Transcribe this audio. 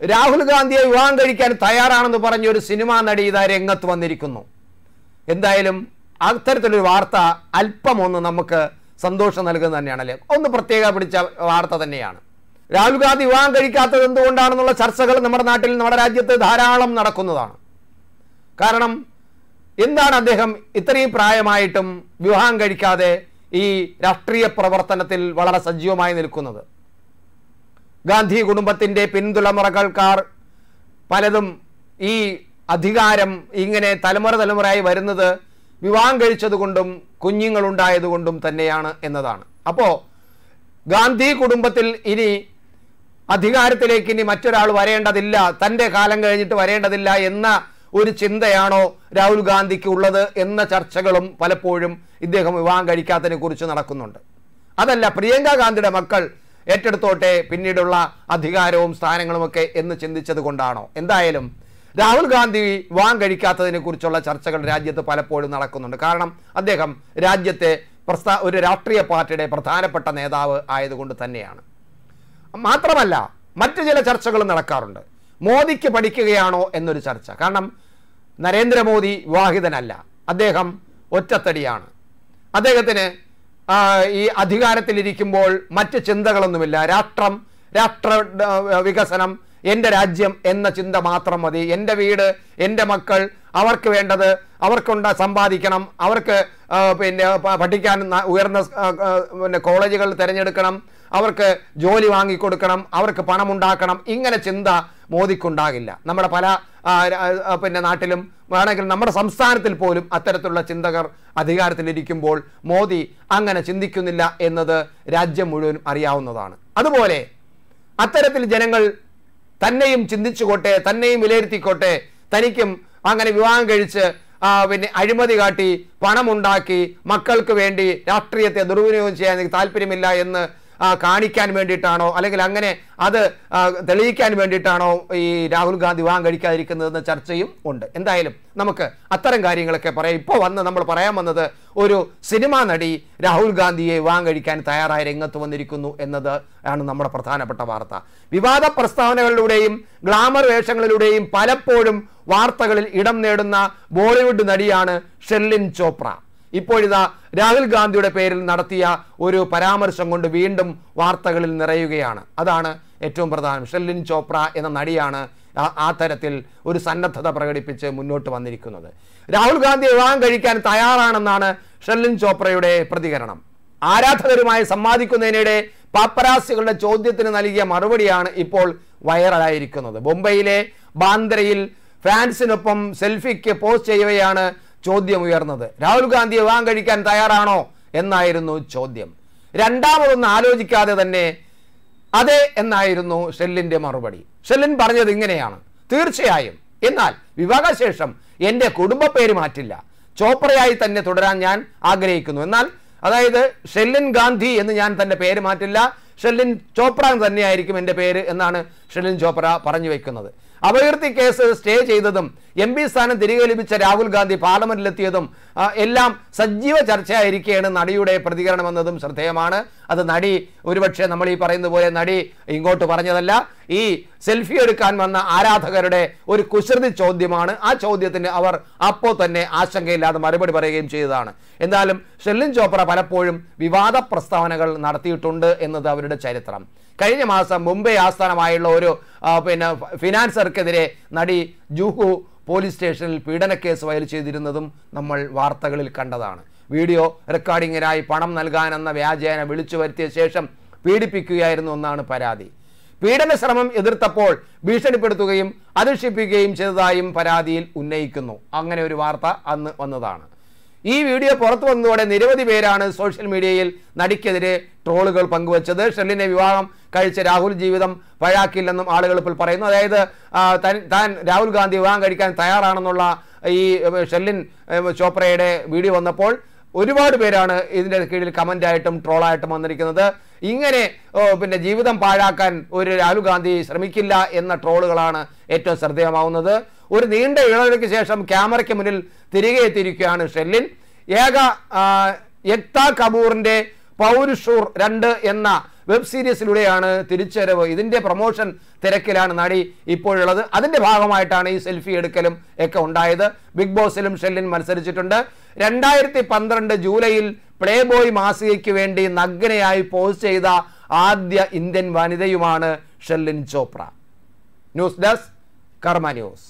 രാഹുൽ ഗാന്ധിയെ വിവാഹം കഴിക്കാൻ തയ്യാറാണെന്ന് പറഞ്ഞ ഒരു സിനിമാ നടി ഇതാ രംഗത്ത് വന്നിരിക്കുന്നു. എന്തായാലും അത്തരത്തിലൊരു വാർത്ത അല്പം ഒന്ന് നമുക്ക് സന്തോഷം നൽകുന്നത് തന്നെയാണല്ലേ ഒന്ന് പ്രത്യേക പിടിച്ച വാർത്ത തന്നെയാണ്. രാഹുൽ ഗാന്ധി വിവാഹം കഴിക്കാത്തത് എന്തുകൊണ്ടാണെന്നുള്ള ചർച്ചകൾ നമ്മുടെ നാട്ടിൽ നമ്മുടെ രാജ്യത്ത് ധാരാളം നടക്കുന്നതാണ്. കാരണം എന്താണ് അദ്ദേഹം ഇത്രയും പ്രായമായിട്ടും വിവാഹം കഴിക്കാതെ ഈ രാഷ്ട്രീയ പ്രവർത്തനത്തിൽ വളരെ സജീവമായി നിൽക്കുന്നത്? ഗാന്ധി കുടുംബത്തിന്റെ പിന്തുലമുറകൾക്കാർ പലതും ഈ അധികാരം ഇങ്ങനെ തലമുറ തലമുറയായി വരുന്നത് വിവാഹം കഴിച്ചതുകൊണ്ടും കുഞ്ഞുങ്ങളുണ്ടായതുകൊണ്ടും തന്നെയാണ് എന്നതാണ്. അപ്പോൾ ഗാന്ധി കുടുംബത്തിൽ ഇനി അധികാരത്തിലേക്ക് ഇനി മറ്റൊരാൾ വരേണ്ടതില്ല തന്റെ കാലം കഴിഞ്ഞിട്ട് വരേണ്ടതില്ല എന്ന ഒരു ചിന്തയാണോ രാഹുൽ ഗാന്ധിക്ക് ഉള്ളത് എന്ന ചർച്ചകളും പലപ്പോഴും ഇദ്ദേഹം വിവാഹം കഴിക്കാത്തതിനെ കുറിച്ച് നടക്കുന്നുണ്ട്. അതല്ല പ്രിയങ്ക ഗാന്ധിയുടെ മക്കൾ ഏറ്റെടുത്തോട്ടെ പിന്നീടുള്ള അധികാരവും സ്ഥാനങ്ങളുമൊക്കെ എന്ന് ചിന്തിച്ചത് കൊണ്ടാണോ? എന്തായാലും രാഹുൽ ഗാന്ധി വാൻ കഴിക്കാത്തതിനെ കുറിച്ചുള്ള ചർച്ചകൾ രാജ്യത്ത് പലപ്പോഴും നടക്കുന്നുണ്ട്. കാരണം അദ്ദേഹം രാജ്യത്തെ പ്രസ്ഥാ ഒരു രാഷ്ട്രീയ പാർട്ടിയുടെ പ്രധാനപ്പെട്ട നേതാവ് ആയതുകൊണ്ട് തന്നെയാണ്. മാത്രമല്ല മറ്റു ചില ചർച്ചകളും നടക്കാറുണ്ട്. മോദിക്ക് പഠിക്കുകയാണോ എന്നൊരു ചർച്ച. കാരണം നരേന്ദ്രമോദി വിവാഹിതനല്ല. അദ്ദേഹം ഒറ്റത്തടിയാണ്. അദ്ദേഹത്തിന് ഈ അധികാരത്തിലിരിക്കുമ്പോൾ മറ്റ് ചിന്തകളൊന്നുമില്ല. രാഷ്ട്രം രാഷ്ട്ര വികസനം എന്റെ രാജ്യം എന്ന ചിന്ത മാത്രം മതി. എന്റെ വീട് എന്റെ മക്കൾ അവർക്ക് വേണ്ടത് അവർക്കുണ്ട സമ്പാദിക്കണം. അവർക്ക് പിന്നെ പഠിക്കാൻ ഉയർന്ന പിന്നെ കോളേജുകൾ തിരഞ്ഞെടുക്കണം. അവർക്ക് ജോലി വാങ്ങിക്കൊടുക്കണം. അവർക്ക് പണമുണ്ടാക്കണം. ഇങ്ങനെ ചിന്ത മോദിക്കുണ്ടാകില്ല. നമ്മുടെ പല പിന്നെ നാട്ടിലും വേണമെങ്കിൽ നമ്മുടെ സംസ്ഥാനത്തിൽ പോലും അത്തരത്തിലുള്ള ചിന്തകർ അധികാരത്തിലിരിക്കുമ്പോൾ മോദി അങ്ങനെ ചിന്തിക്കുന്നില്ല എന്നത് രാജ്യം മുഴുവൻ അറിയാവുന്നതാണ്. അതുപോലെ അത്തരത്തിൽ ജനങ്ങൾ തന്നെയും ചിന്തിച്ചുകൊട്ടെ തന്നെയും വിലയിരുത്തിക്കോട്ടെ തനിക്കും അങ്ങനെ വിവാഹം കഴിച്ച് പിന്നെ അഴിമതി കാട്ടി പണമുണ്ടാക്കി മക്കൾക്ക് വേണ്ടി രാഷ്ട്രീയത്തെ ദുർവിനിയോഗം ചെയ്യാൻ എനിക്ക് താല്പര്യമില്ല എന്ന് കാണിക്കാൻ വേണ്ടിയിട്ടാണോ? അല്ലെങ്കിൽ അങ്ങനെ അത് തെളിയിക്കാൻ വേണ്ടിയിട്ടാണോ ഈ രാഹുൽ ഗാന്ധി വിവാഹം കഴിക്കാതിരിക്കുന്നതെന്ന ചർച്ചയും ഉണ്ട്. എന്തായാലും നമുക്ക് അത്തരം കാര്യങ്ങളൊക്കെ പറയാം. ഇപ്പോൾ വന്ന് നമ്മൾ പറയാൻ വന്നത് ഒരു സിനിമാ നടി രാഹുൽ ഗാന്ധിയെ വിവാഹം കഴിക്കാൻ തയ്യാറായ രംഗത്ത് വന്നിരിക്കുന്നു എന്നത് ആണ് നമ്മുടെ പ്രധാനപ്പെട്ട വാർത്ത. വിവാദ പ്രസ്താവനകളിലൂടെയും ഗ്ലാമർ വേഷങ്ങളിലൂടെയും പലപ്പോഴും വാർത്തകളിൽ ഇടം നേടുന്ന ബോളിവുഡ് നടിയാണ് ഷെർലിൻ ചോപ്ര. ഇപ്പോഴിതാ രാഹുൽ ഗാന്ധിയുടെ പേരിൽ നടത്തിയ ഒരു പരാമർശം കൊണ്ട് വീണ്ടും വാർത്തകളിൽ നിറയുകയാണ്. അതാണ് ഏറ്റവും പ്രധാനം. ഷെല്ലിൻ ചോപ്ര എന്ന നടിയാണ് ആ- തരത്തിൽ ഒരു സന്നദ്ധത പ്രകടിപ്പിച്ച് മുന്നോട്ട് വന്നിരിക്കുന്നത്. രാഹുൽ ഗാന്ധി വിവാഹം കഴിക്കാൻ തയ്യാറാണെന്നാണ് ഷെല്ലിൻ ചോപ്രയുടെ പ്രതികരണം. ആരാധകരുമായി സംവാദിക്കുന്നതിനിടെ പാപ്പരാസികളുടെ ചോദ്യത്തിന് നൽകിയ മറുപടിയാണ് ഇപ്പോൾ വൈറലായിരിക്കുന്നത്. മുംബൈയിലെ ബാന്ദ്രയിൽ ഫാൻസിനൊപ്പം സെൽഫിക്ക് പോസ്റ്റ് ചെയ്യവെയാണ് ചോദ്യം ഉയർന്നത് രാഹുൽ ഗാന്ധി വിവാഹം കഴിക്കാൻ തയ്യാറാണോ എന്നായിരുന്നു ചോദ്യം. രണ്ടാമതൊന്ന് ആലോചിക്കാതെ തന്നെ അതെ എന്നായിരുന്നു ഷെല്ലിന്റെ മറുപടി. ഷെല്ലിൻ പറഞ്ഞത് ഇങ്ങനെയാണ്. തീർച്ചയായും എന്നാൽ വിവാഹശേഷം എന്റെ കുടുംബ പേര് മാറ്റില്ല. ചോപ്രയായി തന്നെ തുടരാൻ ഞാൻ ആഗ്രഹിക്കുന്നു. എന്നാൽ അതായത് ഷെല്ലിൻ ഗാന്ധി എന്ന് ഞാൻ തന്റെ പേര് മാറ്റില്ല. ഷെല്ലിൻ ചോപ്ര തന്നെയായിരിക്കും എന്റെ പേര് എന്നാണ് ഷെല്ലിൻ ചോപ്ര പറഞ്ഞു വെക്കുന്നത്. അപകീർത്തി കേസ് സ്റ്റേ ചെയ്തതും എം പി സ്ഥാനം തിരികെ ലഭിച്ച രാഹുൽ ഗാന്ധി പാർലമെന്റിലെത്തിയതും എല്ലാം സജീവ ചർച്ചയായിരിക്കുകയാണ് നടിയുടെ പ്രതികരണം എന്നതും ശ്രദ്ധേയമാണ്. അത് നടി ഒരുപക്ഷെ നമ്മൾ ഈ പറയുന്ന പോലെ നടി ഇങ്ങോട്ട് പറഞ്ഞതല്ല. ഈ സെൽഫി എടുക്കാൻ വന്ന ആരാധകരുടെ ഒരു കുസൃതി ചോദ്യമാണ്. ആ ചോദ്യത്തിന് അവർ അപ്പോൾ തന്നെ ആശങ്കയില്ലാതെ മറുപടി പറയുകയും ചെയ്തതാണ്. എന്തായാലും ഷെല്ലിൻ ചോപ്ര പലപ്പോഴും വിവാദ പ്രസ്താവനകൾ നടത്തിയിട്ടുണ്ട് എന്നത് അവരുടെ ചരിത്രം. കഴിഞ്ഞ മാസം മുംബൈ ആസ്ഥാനമായുള്ള ഒരു പിന്നെ ഫിനാൻസർക്കെതിരെ നടി ജുഹു പോലീസ് സ്റ്റേഷനിൽ പീഡനക്കേസ് ഫയൽ ചെയ്തിരുന്നതും നമ്മൾ വാർത്തകളിൽ കണ്ടതാണ്. വീഡിയോ റെക്കോർഡിങ്ങിനായി പണം നൽകാനെന്ന വ്യാജേന വിളിച്ചു വരുത്തിയ ശേഷം പീഡിപ്പിക്കുകയായിരുന്നു എന്നാണ് പരാതി. പീഡന ശ്രമം എതിർത്തപ്പോൾ ഭീഷണിപ്പെടുത്തുകയും അധിക്ഷിപ്പിക്കുകയും ചെയ്തതായും പരാതിയിൽ ഉന്നയിക്കുന്നു. അങ്ങനെ ഒരു വാർത്ത അന്ന് വന്നതാണ്. ഈ വീഡിയോ പുറത്തു വന്നതോടെ നിരവധി പേരാണ് സോഷ്യൽ മീഡിയയിൽ നടിക്കെതിരെ ട്രോളുകൾ പങ്കുവച്ചത്. ഷെല്ലിനെ വിവാഹം കഴിച്ച രാഹുൽ ജീവിതം പഴാക്കില്ലെന്നും ആളുകൾ ഇപ്പോൾ പറയുന്നു. അതായത് താൻ രാഹുൽ ഗാന്ധി വിവാഹം കഴിക്കാൻ തയ്യാറാണെന്നുള്ള ഈ ഷെല്ലിൻ ചോപ്രയുടെ വീഡിയോ വന്നപ്പോൾ ഒരുപാട് പേരാണ് ഇതിന്റെ കീഴിൽ കമന്റായിട്ടും ട്രോളായിട്ടും വന്നിരിക്കുന്നത്. ഇങ്ങനെ പിന്നെ ജീവിതം പാഴാക്കാൻ ഒരു രാഹുൽ ഗാന്ധി ശ്രമിക്കില്ല എന്ന ട്രോളുകളാണ് ഏറ്റവും ശ്രദ്ധേയമാവുന്നത്. ഒരു നീണ്ട ഇടവേളയ്ക്ക് ശേഷം ക്യാമറയ്ക്ക് മുന്നിൽ തിരികെ എത്തിയിരിക്കുകയാണ് ഷെല്ലിൻ. ഏക യക്ത കപൂറിന്റെ പൗരുഷൂർ രണ്ട് എന്ന വെബ് സീരീസിലൂടെയാണ് തിരിച്ചരവ് ഇതിന്റെ പ്രൊമോഷൻ തിരക്കിലാണ് നടി ഇപ്പോഴുള്ളത്. അതിന്റെ ഭാഗമായിട്ടാണ് ഈ സെൽഫി എടുക്കലും ഒക്കെ ഉണ്ടായത്. ബിഗ് ബോസിലും ഷെല്ലിൻ മത്സരിച്ചിട്ടുണ്ട്. രണ്ടായിരത്തി പന്ത്രണ്ട് ജൂലൈയിൽ പ്ലേ ബോയ് മാസികയ്ക്ക് വേണ്ടി നഗ്നയായി പോസ് ചെയ്ത ആദ്യ Indian വനിതയുമാണ് Sherlyn Chopra. News desk Karma news